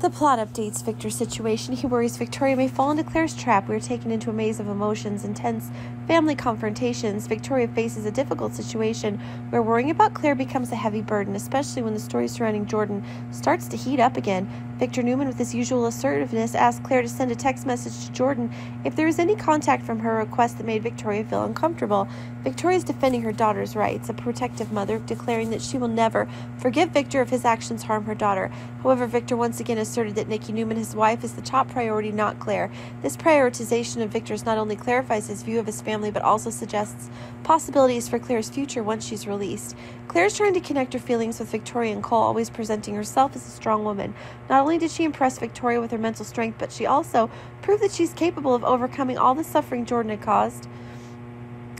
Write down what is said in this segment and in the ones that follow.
The plot updates Victor's situation. He worries Victoria may fall into Claire's trap. We are taken into a maze of emotions, intense family confrontations. Victoria faces a difficult situation where worrying about Claire becomes a heavy burden, especially when the story surrounding Jordan starts to heat up again. Victor Newman, with his usual assertiveness, asks Claire to send a text message to Jordan if there is any contact from her request that made Victoria feel uncomfortable. Victoria is defending her daughter's rights, a protective mother, declaring that she will never forgive Victor if his actions harm her daughter. However, Victor once again asserted that Nikki Newman, his wife, is the top priority, not Claire. This prioritization of Victor's not only clarifies his view of his family, but also suggests possibilities for Claire's future once she's released. Claire's trying to connect her feelings with Victoria and Cole, always presenting herself as a strong woman. Not only did she impress Victoria with her mental strength, but she also proved that she's capable of overcoming all the suffering Jordan had caused.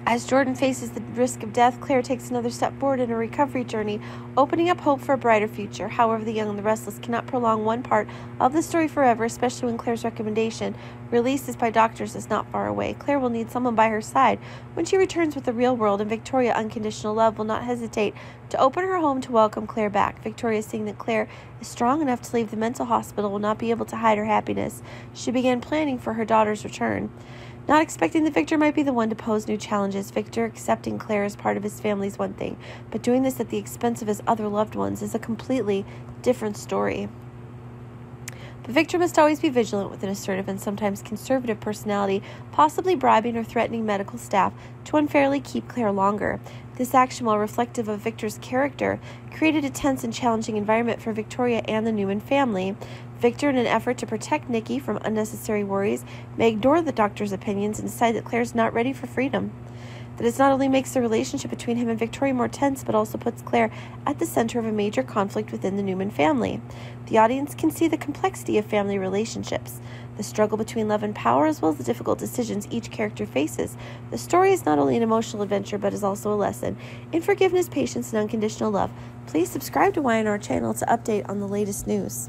As Jordan faces the risk of death, Claire takes another step forward in her recovery journey, opening up hope for a brighter future. However, the young and the restless cannot prolong one part of the story forever, especially when Claire's recommendation, releases by doctors, is not far away. Claire will need someone by her side when she returns with the real world, and Victoria, unconditional love, will not hesitate to open her home to welcome Claire back. Victoria, seeing that Claire is strong enough to leave the mental hospital, will not be able to hide her happiness. She began planning for her daughter's return. Not expecting that Victor might be the one to pose new challenges, Victor accepting Claire as part of his family is one thing, but doing this at the expense of his other loved ones is a completely different story. But Victor must always be vigilant with an assertive and sometimes conservative personality, possibly bribing or threatening medical staff to unfairly keep Claire longer. This action, while reflective of Victor's character, created a tense and challenging environment for Victoria and the Newman family. Victor, in an effort to protect Nikki from unnecessary worries, may ignore the doctor's opinions and decide that Claire's not ready for freedom. That it not only makes the relationship between him and Victoria more tense, but also puts Claire at the center of a major conflict within the Newman family. The audience can see the complexity of family relationships, the struggle between love and power, as well as the difficult decisions each character faces. The story is not only an emotional adventure, but is also a lesson in forgiveness, patience, and unconditional love. Please subscribe to Y&R channel to update on the latest news.